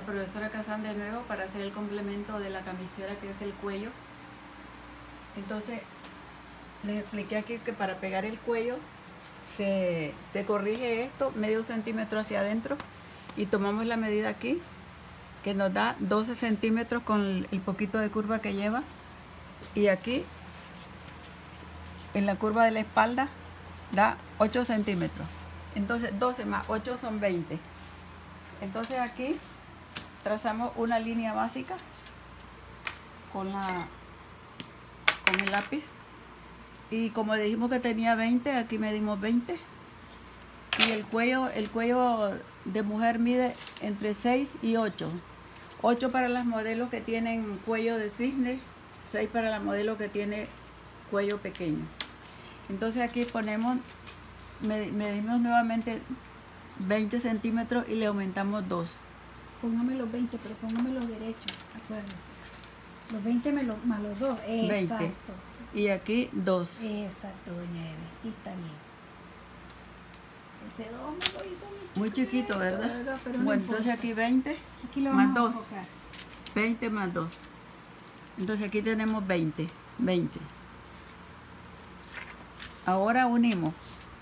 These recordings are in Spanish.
la profesora Kazan de nuevo para hacer el complemento de la camisera que es el cuello. Entonces, les expliqué aquí que para pegar el cuello se, se corrige esto medio centímetro hacia adentro y tomamos la medida aquí que nos da 12 centímetros con el, poquito de curva que lleva. Y aquí en la curva de la espalda da 8 centímetros. Entonces 12 más 8 son 20 entonces aquí trazamos una línea básica con el lápiz. Y como dijimos que tenía 20 aquí medimos 20 y el cuello el cuello de mujer mide entre 6 y 8 8 para las modelos que tienen cuello de cisne 6 para la modelo que tiene cuello pequeño. Entonces aquí ponemos medimos nuevamente 20 centímetros y le aumentamos 2 póngame los 20 pero póngame los derechos acuérdense. Los 20 me lo, más los 2 exacto. 20. y aquí 2 exacto doña Eve sí está bien. Ese 2 me lo hizo muy, muy chiquito ¿verdad? ¿verdad? bueno no entonces aquí 20 aquí lo más 2 20 más 2 entonces aquí tenemos 20 20 ahora unimos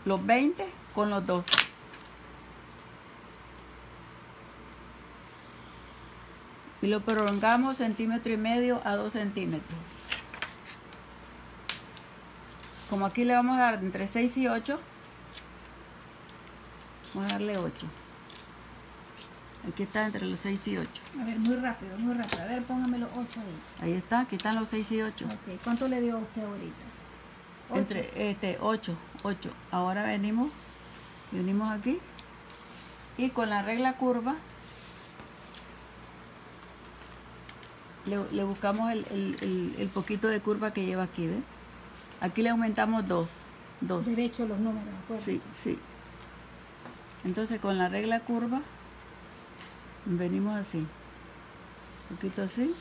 los 20 con los 2 y lo prolongamos centímetro y medio a 2 centímetros. Como aquí le vamos a dar entre 6 y 8 vamos a darle 8 aquí está entre los 6 y 8 a ver muy rápido muy rápido. A ver póngame los 8 ahí. Ahí está aquí están los 6 y 8 ok ¿cuánto le dio a usted ahorita? 8. entre este 8 8 ahora venimos venimos aquí. Y con la regla curva le, le buscamos el, el, el, poquito de curva que lleva aquí, ¿ves? Aquí le aumentamos 2. Dos. Derecho los números, acuérdense. Sí, sí. Entonces con la regla curva venimos así. Un poquito así.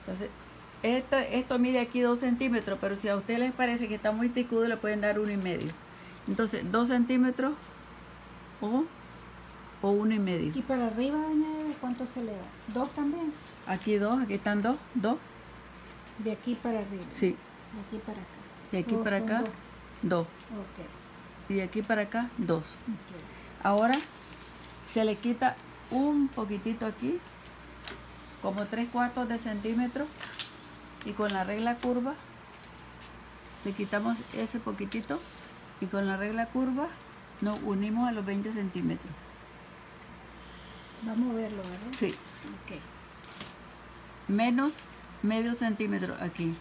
Entonces, esto, esto mide aquí 2 centímetros, pero si a ustedes les parece que está muy picudo, le pueden dar uno y medio. Entonces, 2 centímetros o, o uno y medio. ¿Y para arriba, doña cuánto se le da? ¿Dos también? Aquí dos, aquí están dos, dos. De aquí para arriba. Sí. De aquí para acá. De aquí para acá, dos. Y de aquí para acá, dos. Okay. Ahora se le quita un poquitito aquí, como tres cuartos de centímetro, y con la regla curva le quitamos ese poquitito y con la regla curva nos unimos a los 20 centímetros. Vamos a verlo, ¿verdad? Sí. Ok. Menos medio centímetro aquí.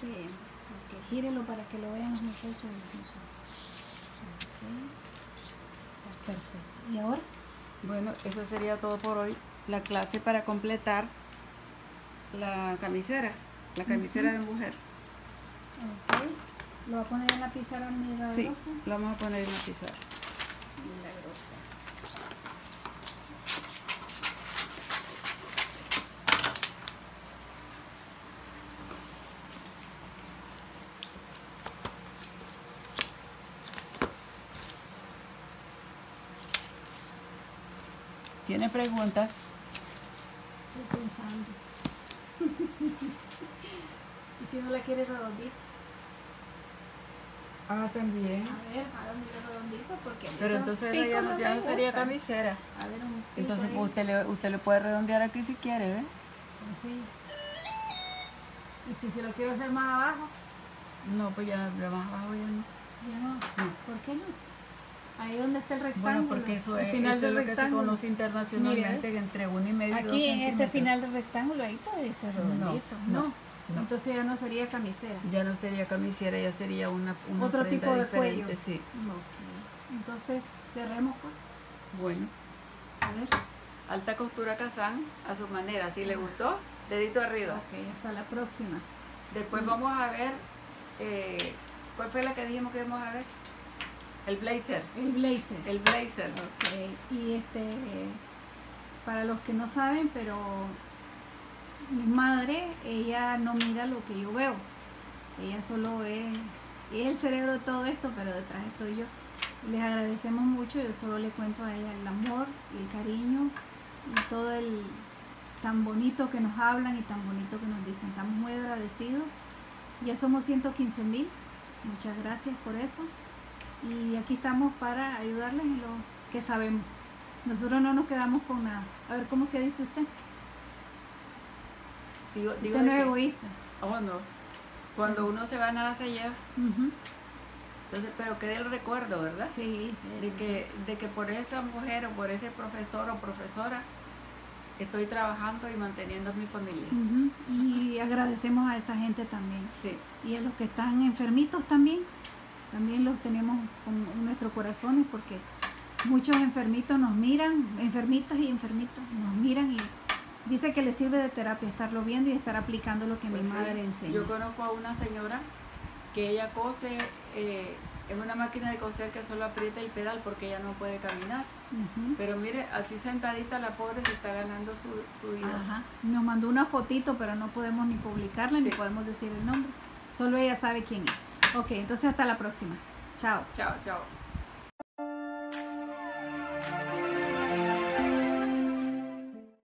Sí, ok. Gírelo para que lo vean los muchachos. Okay. Está perfecto. ¿Y ahora? Bueno, eso sería todo por hoy. La clase para completar la camisera, la camisera uh -huh. de mujer. Ok. ¿Lo va a poner en la pizarra milagrosa? Sí, lo vamos a poner en la pizarra. Milagrosa. ¿Tiene preguntas? Estoy pensando. ¿Y si no la quiere redondita? Ah, también. A ver, hágame redondito porque Pero entonces ya no, ya no sería camisera. A ver, un entonces pues, usted le usted le puede redondear aquí si quiere, ¿ve? Sí. ¿Y si se lo quiero hacer más abajo? No, pues ya de más abajo ya no. Ya no. no. ¿Por qué no? Ahí donde está el rectángulo. Bueno, porque eso es, final eso es lo que se conoce internacionalmente Mire, entre uno y medio y Aquí dos en este final del rectángulo, ahí puede ser redondito. No, No. no. Entonces ya no sería camisera. Ya no sería camisera, ya sería una, una Otro prenda tipo de diferente, cuello. sí. Entonces cerremos pues. Bueno, A ver. alta costura Kazán a su manera. Si le gustó, dedito arriba. Ok, hasta la próxima. Después vamos a ver, eh, ¿cuál fue la que dijimos que íbamos a ver? El blazer. El blazer. El blazer. Ok, y este, para los que no saben, pero mi madre, ella no mira lo que yo veo. Ella solo es el cerebro de todo esto, pero detrás estoy yo. Les agradecemos mucho, yo solo le cuento a ella el amor el cariño y todo el tan bonito que nos hablan y tan bonito que nos dicen. Estamos muy agradecidos. Ya somos 115 mil. Muchas gracias por eso. Y aquí estamos para ayudarles en lo que sabemos. Nosotros no nos quedamos con nada. A ver, ¿cómo que dice usted? Digo, digo Usted no es egoísta. Oh, no. Cuando uno se va, nada se lleva. Entonces, pero quede el recuerdo, ¿verdad? Sí. De que, de que por esa mujer o por ese profesor o profesora estoy trabajando y manteniendo a mi familia. Y agradecemos a esa gente también. Sí, Y a los que están enfermitos también. También los tenemos con- en nuestros corazones porque muchos enfermitos nos miran, enfermitas y enfermitos nos miran y dice que les sirve de terapia estarlo viendo y estar aplicando lo que pues mi sí. madre enseña. Yo conozco a una señora que ella cose eh, en una máquina de coser que solo aprieta el pedal porque ella no puede caminar. Pero mire, así sentadita la pobre se está ganando su, su vida. Ajá. Nos mandó una fotito, pero no podemos ni publicarla ni Sí. podemos decir el nombre. Solo ella sabe quién es. Ok, entonces hasta la próxima. Chao. Chao, chao.